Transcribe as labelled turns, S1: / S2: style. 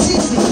S1: Excuse me.